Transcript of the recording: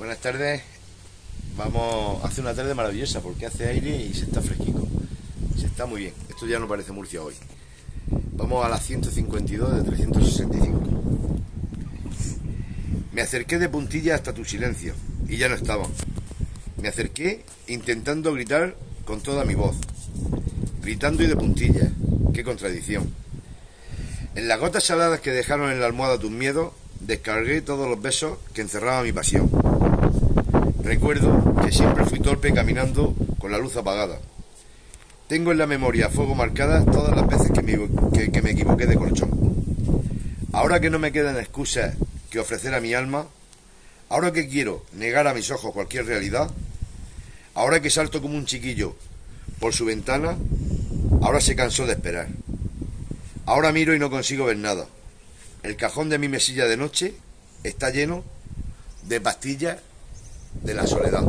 Buenas tardes. Vamos a hacer una tarde maravillosa porque hace aire y se está fresquico. Se está muy bien. Esto ya no parece Murcia hoy. Vamos a la 152 de 365. Me acerqué de puntilla hasta tu silencio y ya no estaba. Me acerqué intentando gritar con toda mi voz. Gritando y de puntilla. Qué contradicción. En las gotas saladas que dejaron en la almohada tus miedos, descargué todos los besos que encerraba mi pasión. Recuerdo que siempre fui torpe caminando con la luz apagada. Tengo en la memoria a fuego marcadas todas las veces que me, que me equivoqué de colchón. Ahora que no me quedan excusas que ofrecer a mi alma, ahora que quiero negar a mis ojos cualquier realidad, ahora que salto como un chiquillo por su ventana, ahora se cansó de esperar. Ahora miro y no consigo ver nada. El cajón de mi mesilla de noche está lleno de pastillas de la soledad.